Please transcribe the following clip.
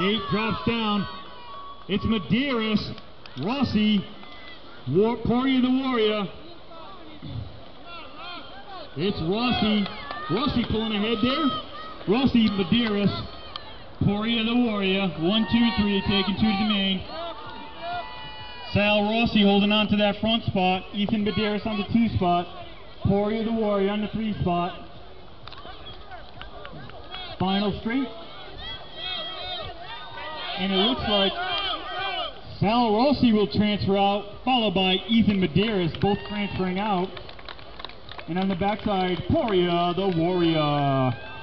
Eight drops down. It's Medeiros, Rossi, War Poirier the Warrior. It's Rossi. Rossi pulling ahead there. Rossi, Medeiros, Poirier the Warrior. One, two, three, taking two to the main. Sal Rossi holding on to that front spot. Ethan Medeiros on the two spot. Poirier the Warrior on the three spot. Final straight. And it looks like Sal Rossi will transfer out, followed by Ethan Medeiros, both transferring out. And on the backside, Poirier the Warrior.